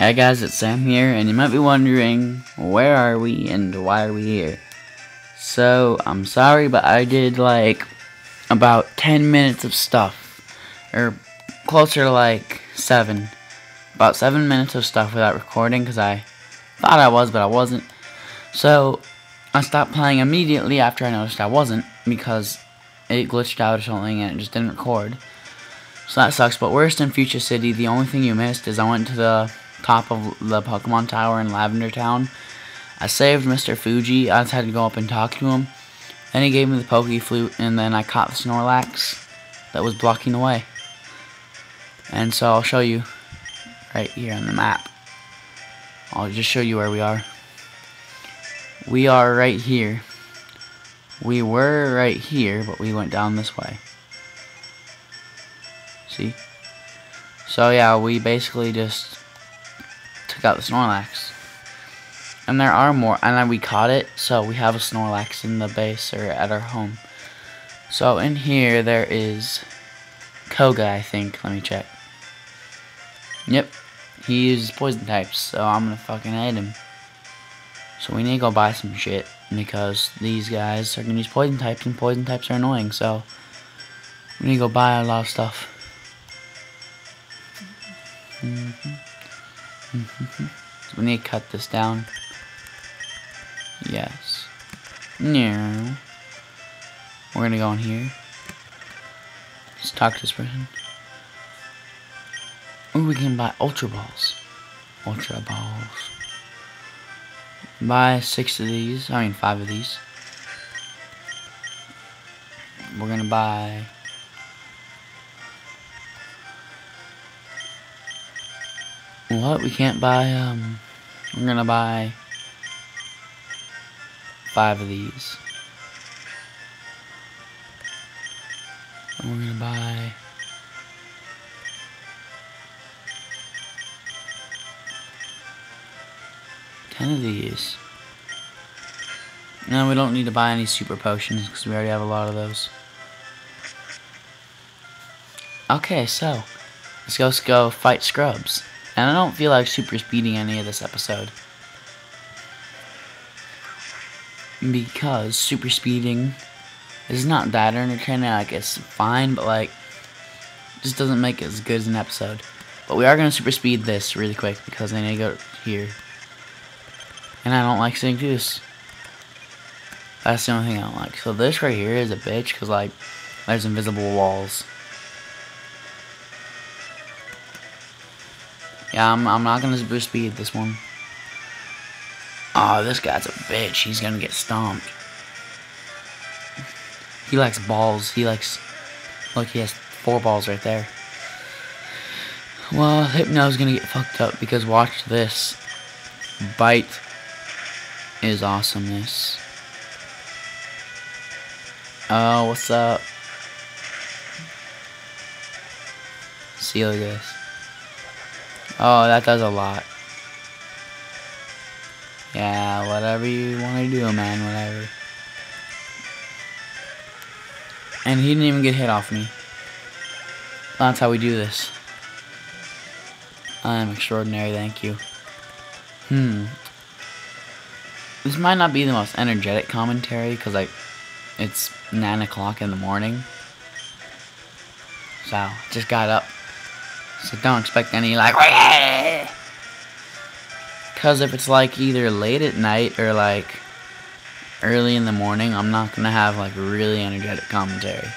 Hey guys, it's Sam here, and you might be wondering, where are we and why are we here? So, I'm sorry, but I did like about 10 minutes of stuff, or closer to like 7. About 7 minutes of stuff without recording, because I thought I was, but I wasn't. So, I stopped playing immediately after I noticed I wasn't, because it glitched out or something and it just didn't record. So that sucks, but worst in Fuchsia City, the only thing you missed is I went to the top of the Pokemon Tower in Lavender Town. I saved Mr. Fuji. I just had to go up and talk to him. Then he gave me the Poke Flute, and then I caught the Snorlax that was blocking the way. And so I'll show you right here on the map. I'll just show you where we are. We are right here. We were right here, but we went down this way. See? So yeah, we basically just out the Snorlax. And there are more, and then we caught it, so we have a Snorlax in the base, or at our home. So in here, there is Koga, I think. Let me check. Yep. He uses poison types, so I'm gonna fucking hate him. So we need to go buy some shit, because these guys are gonna use poison types, and poison types are annoying, so we need to go buy a lot of stuff. Mm -hmm. We need to cut this down. Yes. No. We're gonna go in here. Let's talk to this person. Ooh, we can buy Ultra Balls. Ultra Balls. Buy six of these. I mean, five of these. We're gonna buy What? We can't buy, um, we're gonna buy five of these. And we're gonna buy ten of these. No, we don't need to buy any super potions because we already have a lot of those. Okay, so let's go, let's go fight scrubs. And I don't feel like super speeding any of this episode. Because super speeding is not that entertaining. Like, it's fine, but like, just doesn't make it as good as an episode. But we are going to super speed this really quick because I need to go here. And I don't like seeing this. That's the only thing I don't like. So this right here is a bitch because like, there's invisible walls. Yeah, I'm, I'm not going to boost speed this one. Oh, this guy's a bitch. He's going to get stomped. He likes balls. He likes... Look, he has four balls right there. Well, Hypno's going to get fucked up because watch this. Bite is awesomeness. Oh, what's up? See you guys. Oh, that does a lot. Yeah, whatever you want to do, man, whatever. And he didn't even get hit off me. That's how we do this. I'm extraordinary, thank you. Hmm. This might not be the most energetic commentary, because, like, it's 9 o'clock in the morning. So, just got up. So don't expect any like Cause if it's like either late at night or like early in the morning, I'm not gonna have like really energetic commentary.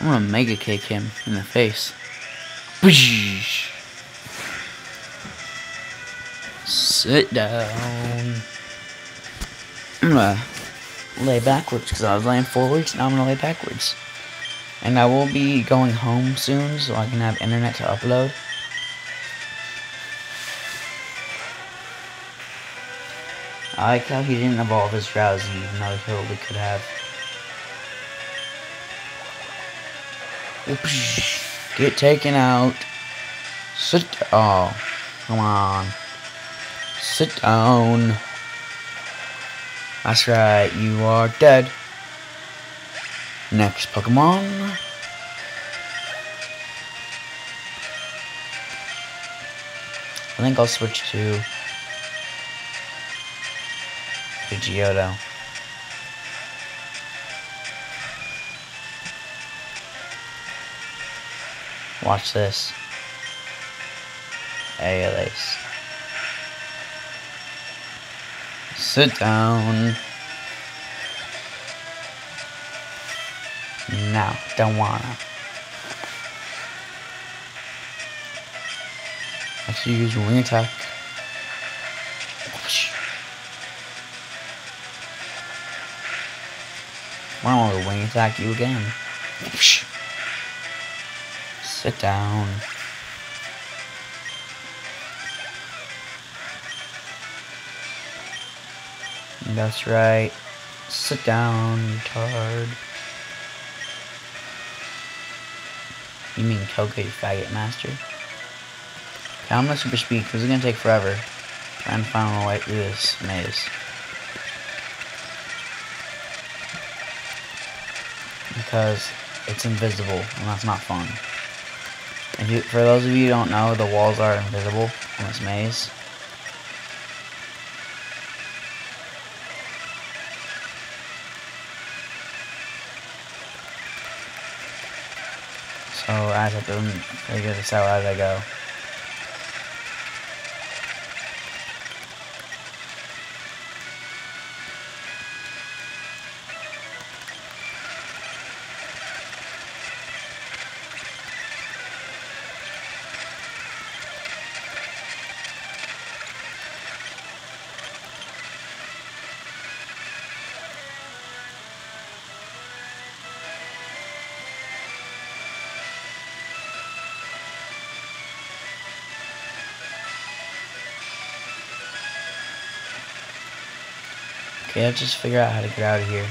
I'm gonna mega kick him in the face. Sit down. I'm gonna lay backwards because I was laying forwards. Now I'm gonna lay backwards. And I will be going home soon so I can have internet to upload. I like how he didn't evolve his Drowzee even though he totally could have. Oops. Get taken out. Sit. Oh, come on. Sit down. That's right, you are dead. Next Pokemon. I think I'll switch to Pidgeotto. Watch this. Aeolus. Sit down. No, don't wanna. Actually use wing attack. Why don't I wing attack you again? Sit down. That's right. Sit down, tard. You mean Coco, you faggot master? Okay, I'm gonna super speed because it's gonna take forever. Trying to find my way through this maze. Because it's invisible and that's not fun. You, for those of you who don't know, the walls are invisible in this maze. So I have to figure this out as I go. Just figure out how to get out of here.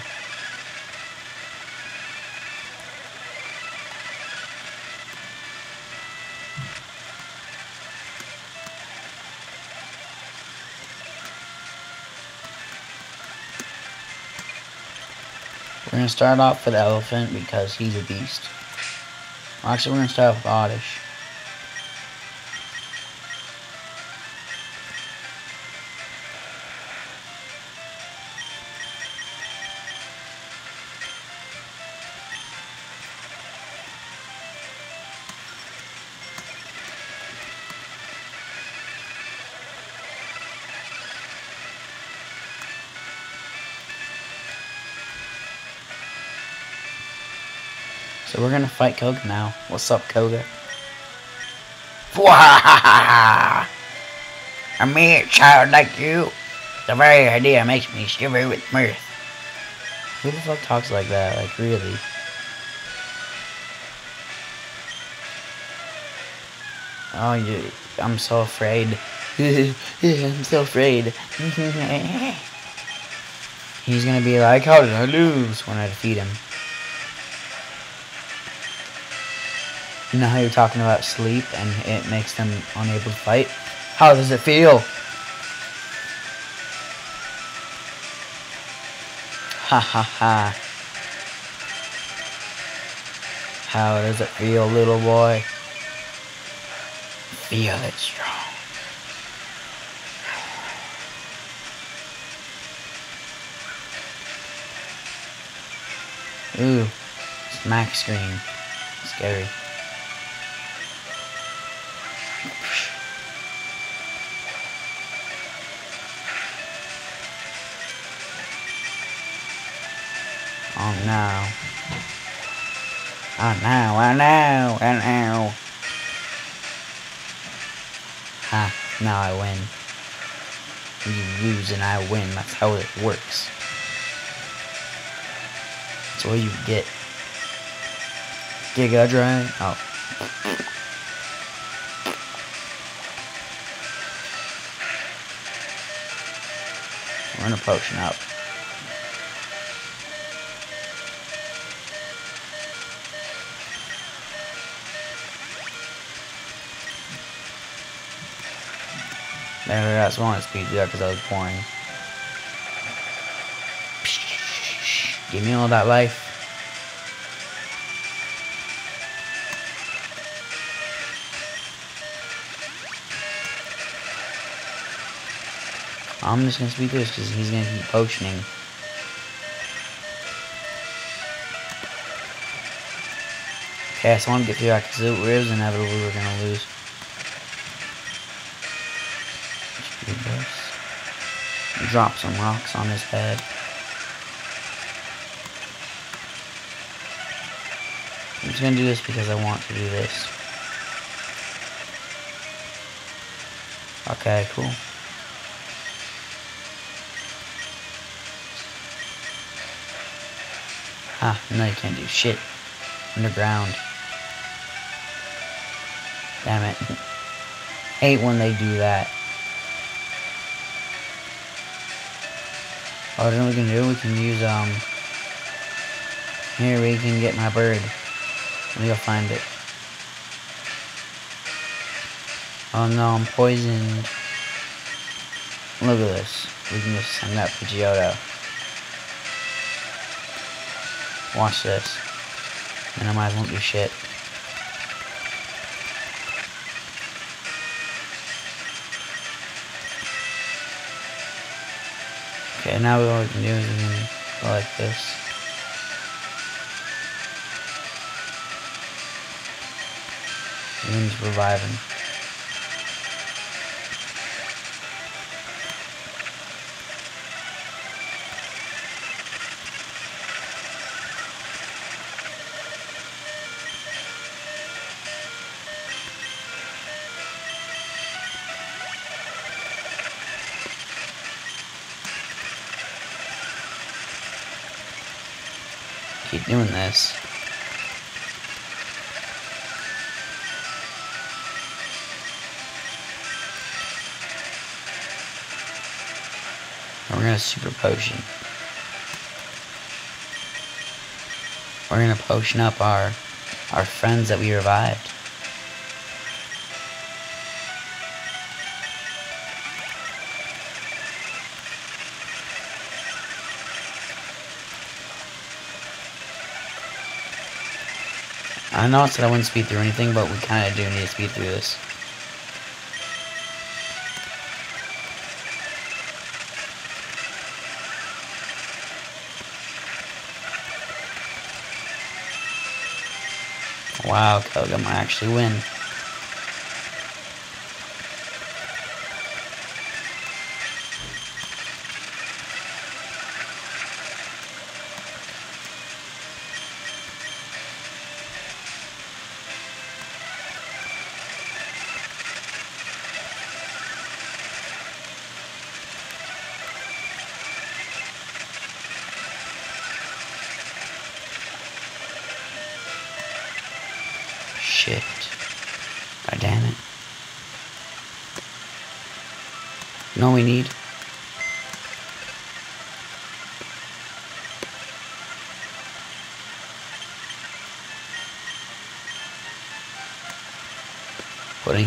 We're going to start off with the Elephant because he's a beast. Actually, we're going to start off with Oddish. Gonna fight Koga now. What's up, Koga? A mere child like you, the very idea makes me shiver with mirth. Who the fuck talks like that? Like, really? Oh, you, I'm so afraid. I'm so afraid. He's gonna be like, how did I lose when I defeat him? You know how you're talking about sleep and it makes them unable to fight? How does it feel? Ha ha ha. How does it feel, little boy? Feel it strong. Ooh, Smokescreen. Scary. Oh no. Oh no, oh no, oh no. Ha, now I win. You lose and I win, that's how it works. That's what you get. Giga Drain. Oh. In a potion up. There, that's one speed there because I was pouring. Give me all that life. I'm just gonna speed this because he's gonna keep potioning. Okay, so I want to get through that because it was inevitable we were gonna lose. Speed this. Drop some rocks on his head. I'm just gonna do this because I want to do this. Okay, cool. Ah, no, you can't do shit. Underground. Damn it. Hate when they do that. Oh, then we can do? We can use, um... Here, we can get my bird. Let me go find it. Oh no, I'm poisoned. Look at this. We can just send that Pidgeotto. Watch this. And I might as well do shit. Okay, now what we can do can like this. And just doing this. We're gonna super potion. We're gonna potion up our our friends that we revived. I know I said I wouldn't speed through anything, but we kind of do need to speed through this. Wow, Koga might actually win.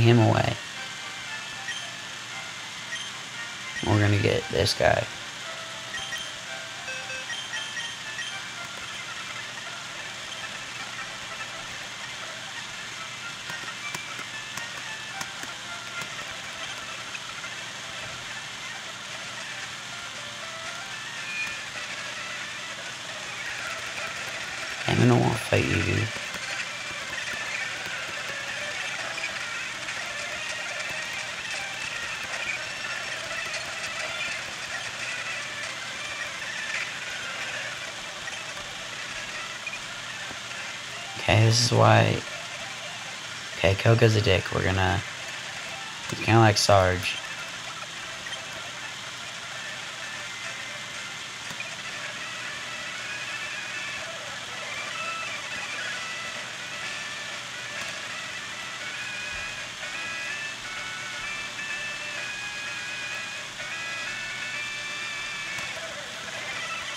Him away. We're gonna get this guy. I'm gonna want to fight you, dude. Okay, this is why. Okay, Koga's a dick. We're gonna. He's kind of like Sarge.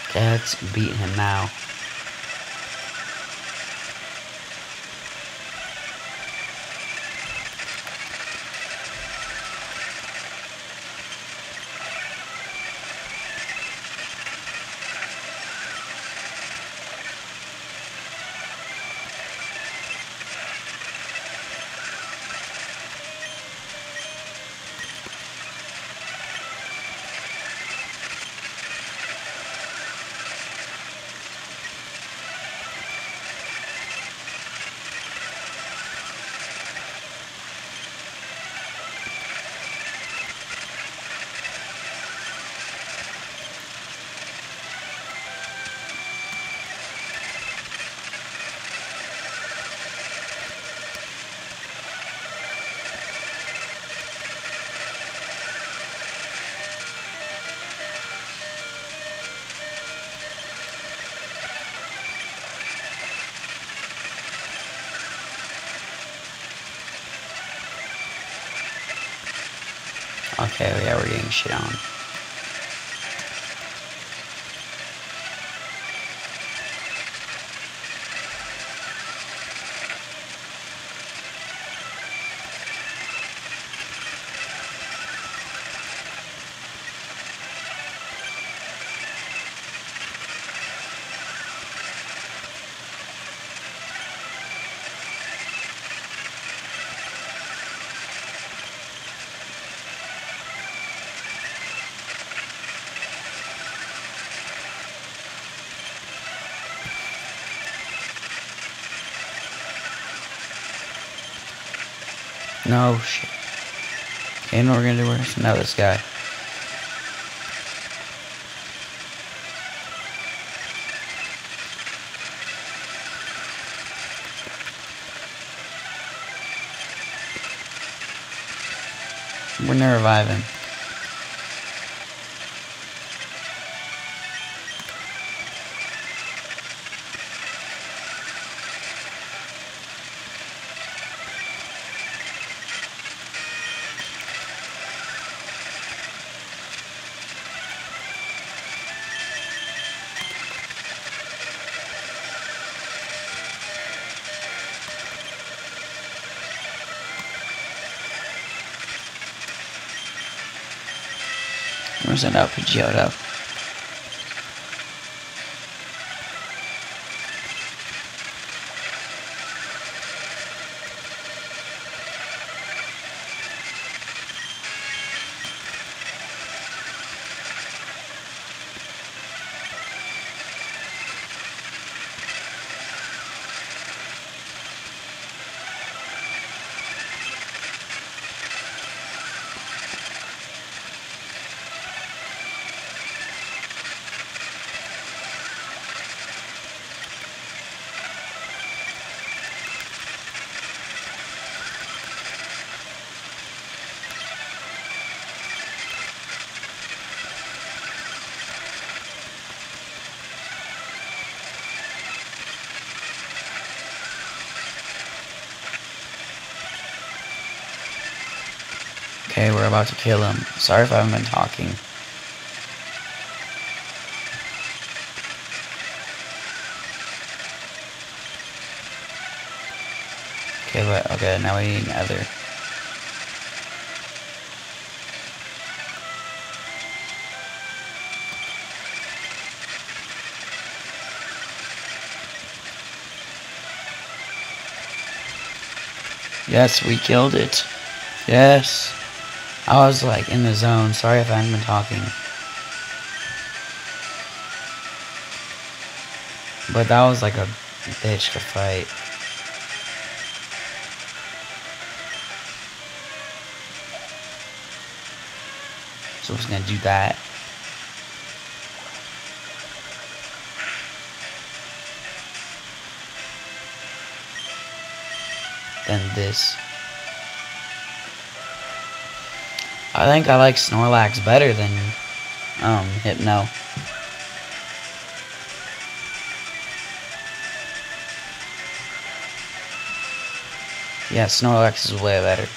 Okay, let's beat him now. Yeah, we're getting shit on. No shit. What we're gonna do worse. No, this guy. We're gonna revive him. Where's that LPG out about to kill him. Sorry if I haven't been talking. Okay, but okay, now we need another. Yes, we killed it. Yes. I was like in the zone. Sorry if I haven't been talking. But that was like a bitch to fight. So I was gonna do that. Then this. I think I like Snorlax better than um, Hypno. Yeah, Snorlax is way better.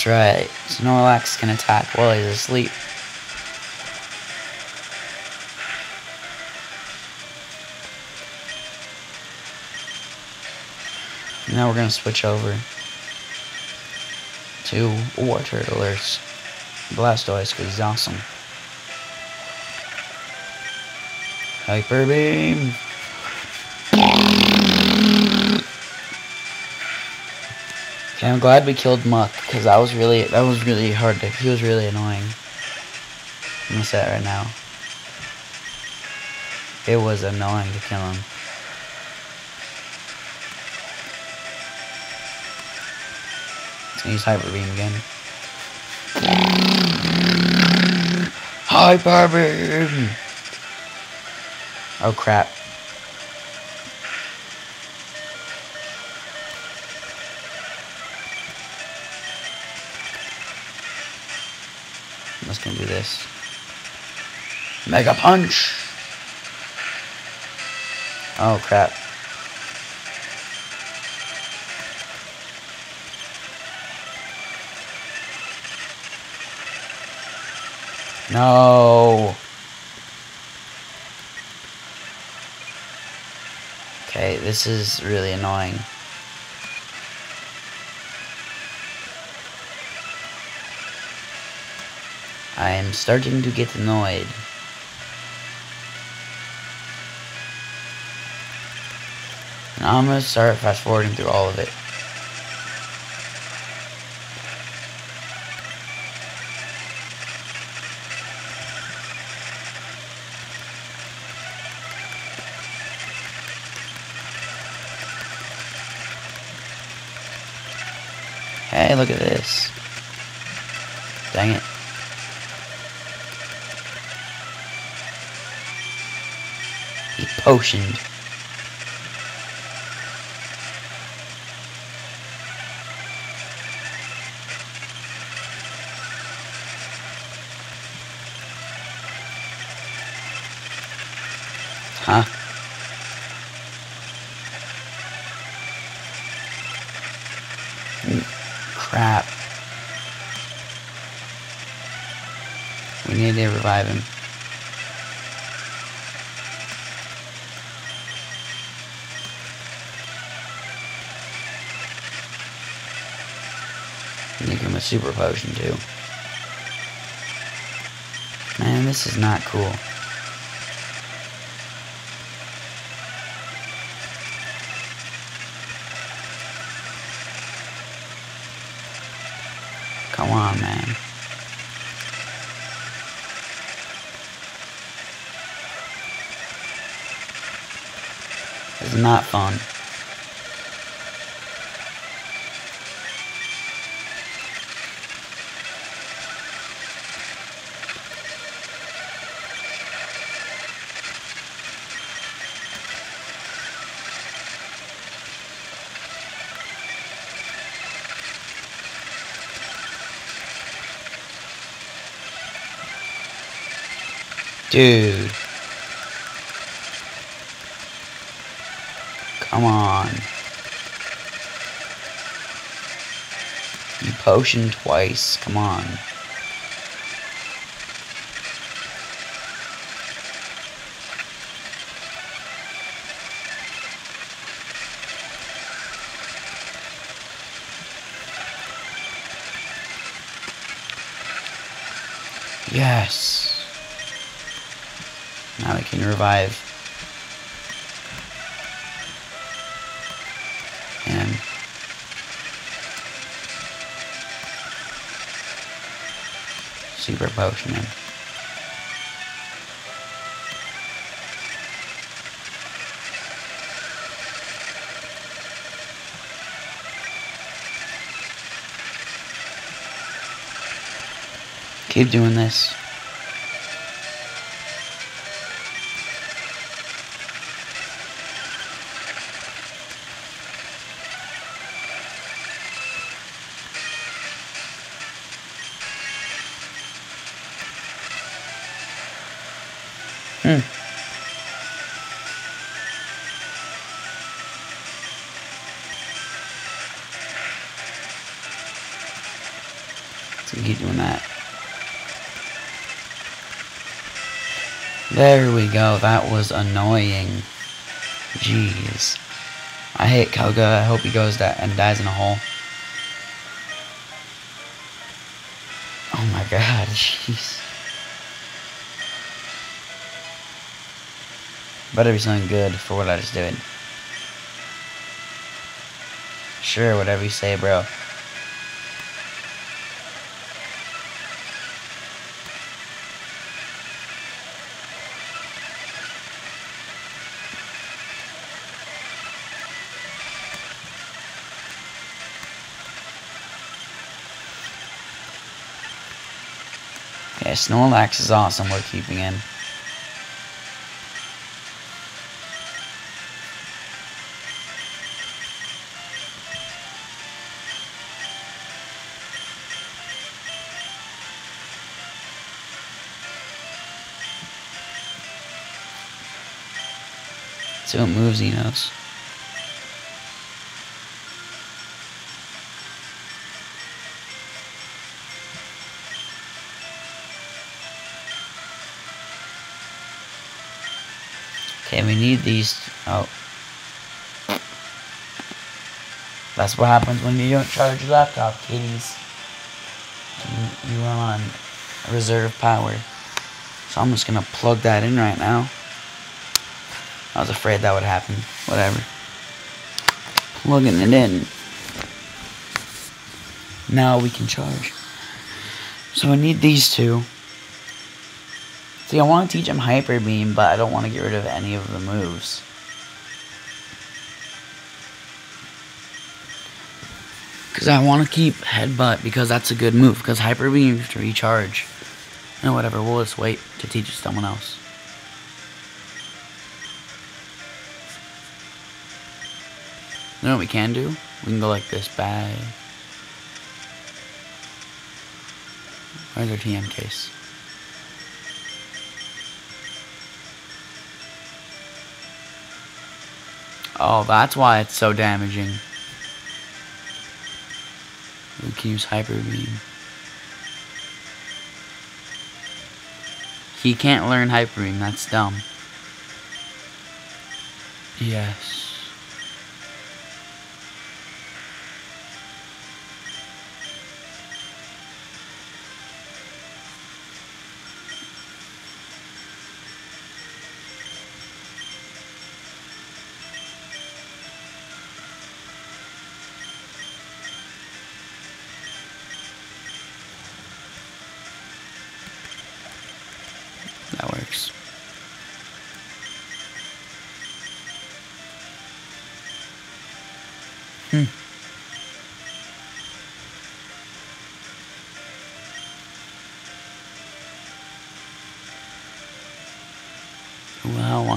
That's right. Snorlax can attack while he's asleep. Now we're gonna switch over to War Turtlers. Blastoise, because he's awesome. Hyper Beam! I'm glad we killed Muk, because that was really that was really hard to he was really annoying. I'm gonna say right now. It was annoying to kill him. Let's Hyper Beam again. Hyper Beam! Oh crap. Do this. Mega punch! Oh crap. No. Okay, this is really annoying. I am starting to get annoyed. And I'm gonna start fast forwarding through all of it. Hey, look at this. Huh? Crap. We need to revive him. Give him a super potion too. Man, this is not cool. Come on, man. Is not fun. Dude. Come on. You potion twice. Come on. Yes. Can revive. And super potion him. Keep doing this. There we go. That was annoying. Jeez. I hate Koga. I hope he goes that and dies in a hole. Oh my god, jeez. Better be something good for what I just did. Sure, whatever you say, bro. Snorlax is awesome. We're keeping him. So it moves he knows. Okay, we need these. Oh. That's what happens when you don't charge your laptop, kiddies. You, you run on reserve power. So I'm just gonna plug that in right now. I was afraid that would happen. Whatever. Plugging it in. Now we can charge. So I need these two. See, I want to teach him Hyper Beam, but I don't want to get rid of any of the moves. Because I want to keep Headbutt, because that's a good move, because Hyper Beam to recharge. And whatever, we'll just wait to teach it someone else. You know what we can do? We can go like this, bag. Where's our TM case? Oh, that's why it's so damaging. We can use Hyper Beam. He can't learn Hyper Beam, that's dumb. Yes.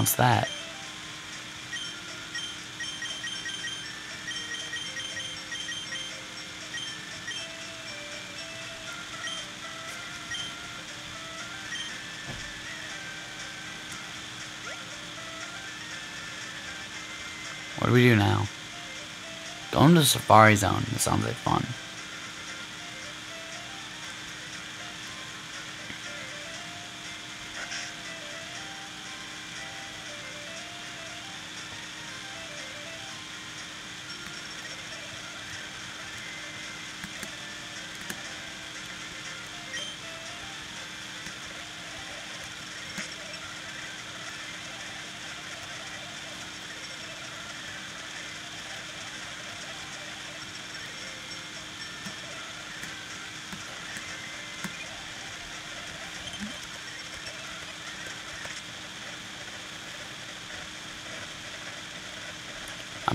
Wants that? What do we do now? Go into the Safari Zone. That sounds like fun.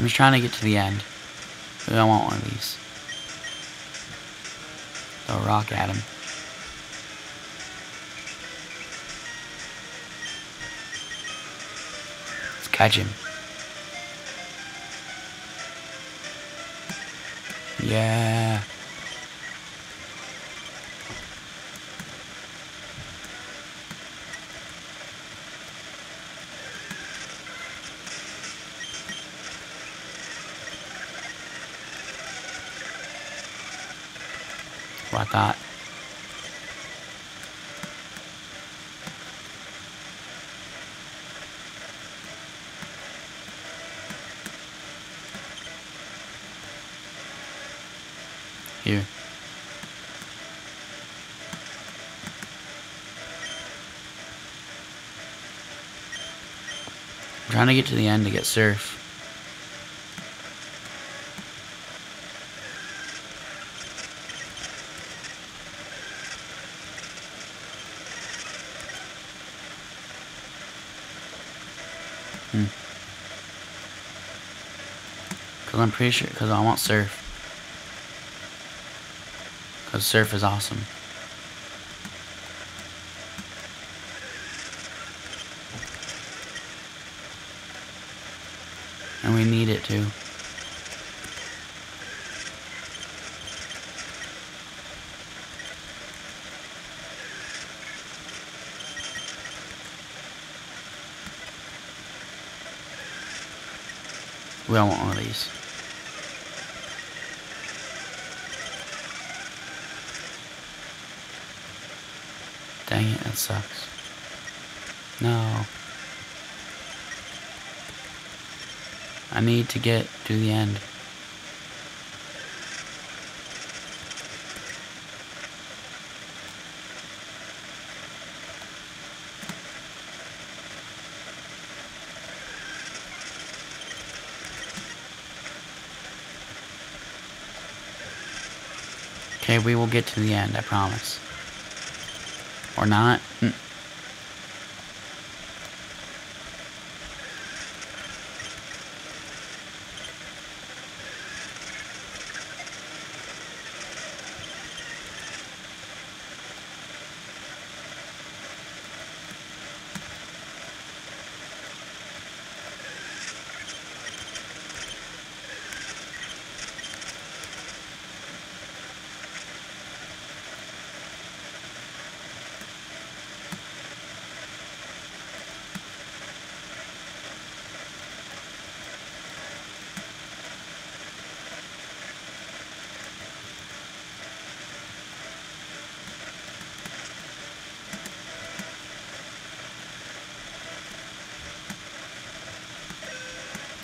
Just trying to get to the end. I want one of these. Throw a rock at him. Let's catch him. Yeah. What I thought. I'm trying to get to the end to get surf. Hmm. Cause I'm pretty sure, cause I want surf. Cause surf is awesome. And we need it too. We don't want one of these. Dang it, that sucks. No. I need to get to the end. Okay, we will get to the end, I promise. Or not.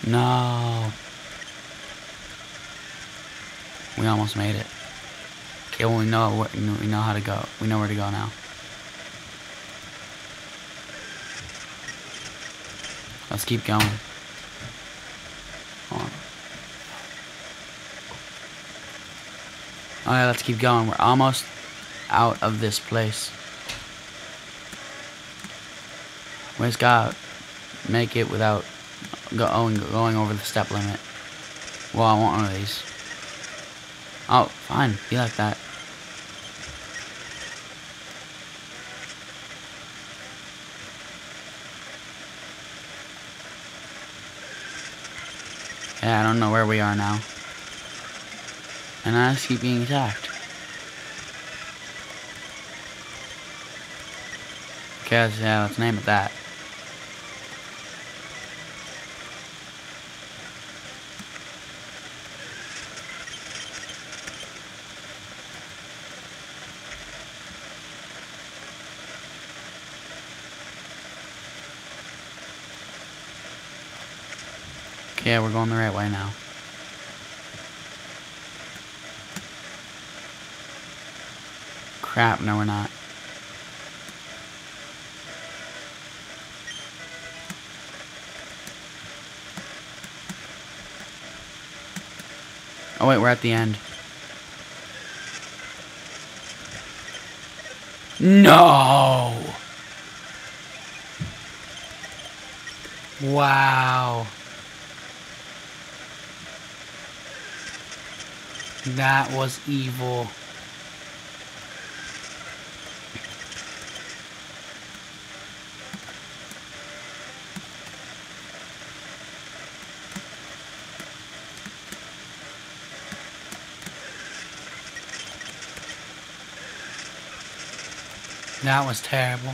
No. We almost made it. Okay, well we know we know how to go. We know where to go now. Let's keep going. Hold. Alright, let's keep going. We're almost out of this place. We just gotta make it without going, going over the step limit. Well, I want one of these. Oh, fine. Be like that. Yeah, I don't know where we are now. And I just keep being attacked. Okay, yeah, let's name it that. Yeah, we're going the right way now. Crap, no we're not. Oh wait, we're at the end. No! Wow. That was evil. That was terrible.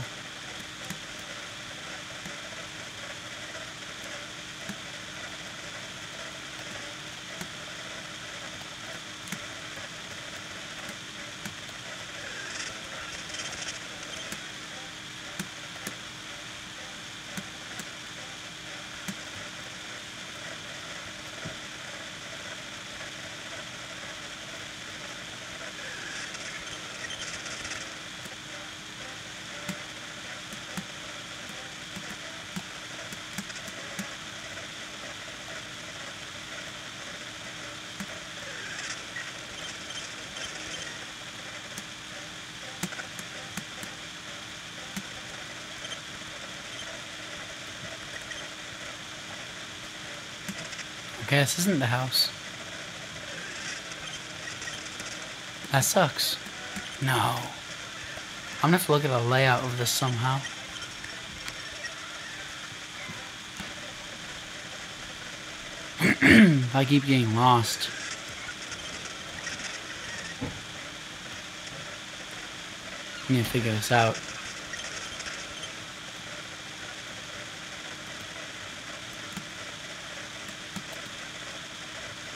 Okay, this isn't the house. That sucks. No. I'm gonna have to look at the layout of this somehow. I keep getting lost. I need to figure this out.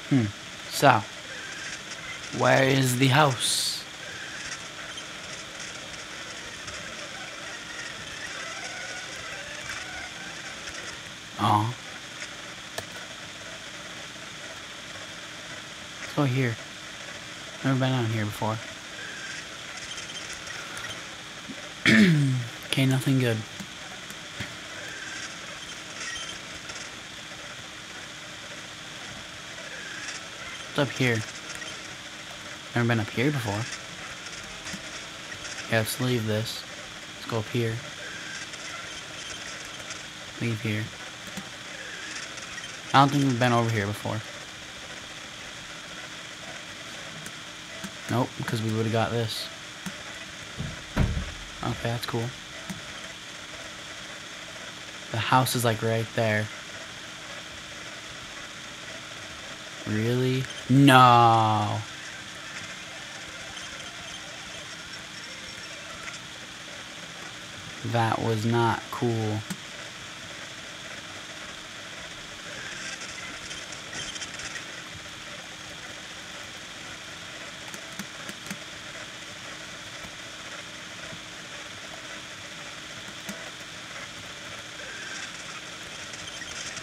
Hmm. So, where is the house? Oh. Let's go here. Never been out here before. okay, nothing good. What's up here? Never been up here before. Yeah, let's leave this. Let's go up here. Leave here. I don't think we've been over here before. Nope, because we would have got this. Okay, that's cool. The house is like right there. Really? No. That was not cool.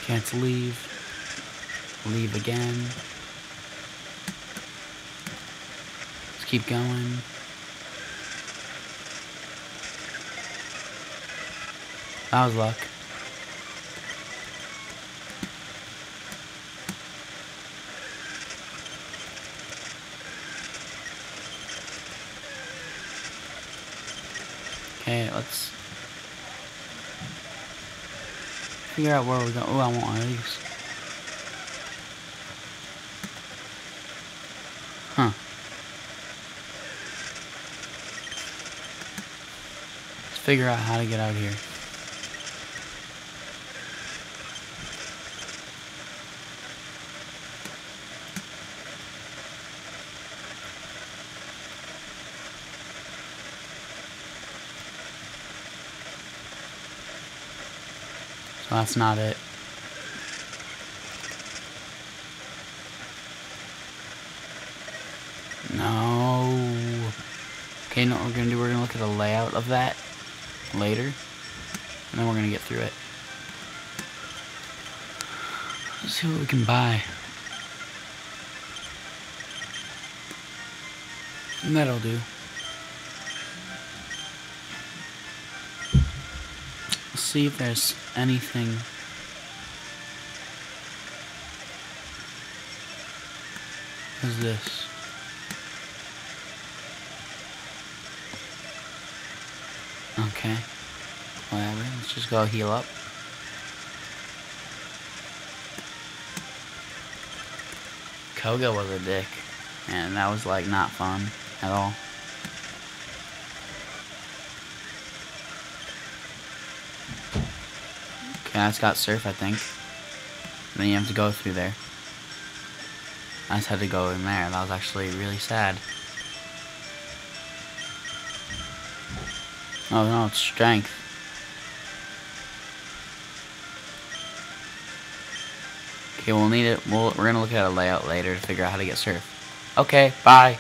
Can't leave. Leave again. Let's keep going. That was luck. Okay, let's figure out where we're going. Oh, I want one of these. Figure out how to get out here. So that's not it. No. Okay, no, what we're gonna do, we're gonna look at the layout of that later. And then we're gonna get through it. Let's see what we can buy. And that'll do. Let's see if there's anything. What's this? Okay. Whatever. Let's just go heal up. Koga was a dick. And that was like not fun at all. Okay, that's got surf, I think. Then you have to go through there. I just had to go in there. That was actually really sad. Oh no, it's strength. Okay, we'll need it. We'll, we're gonna look at a layout later to figure out how to get surf. Okay, bye.